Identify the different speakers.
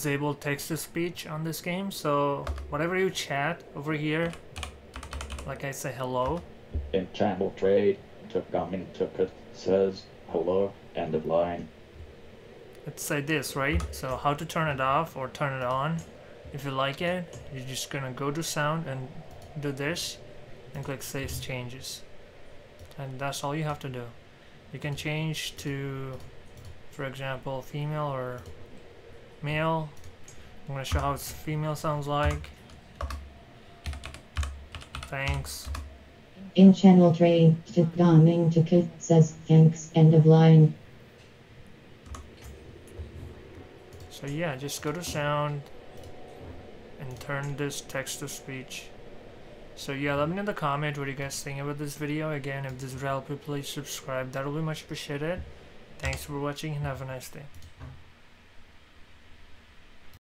Speaker 1: disable text-to-speech on this game. So whatever you chat over here, like I say hello.
Speaker 2: In channel trade, took coming took it says hello, end of line.
Speaker 1: Let's say this, right? So how to turn it off or turn it on. If you like it, you're just gonna go to sound and do this and click save changes. And that's all you have to do. You can change to, for example, female or male. I'm gonna show how it's female sounds like. Thanks.
Speaker 3: In channel trade, to to says thanks, end of line.
Speaker 1: So yeah, just go to sound and turn this text to speech. So yeah, let me know in the comment what you guys think about this video. Again, if this will help you, please subscribe. That will be much appreciated. Thanks for watching and have a nice day.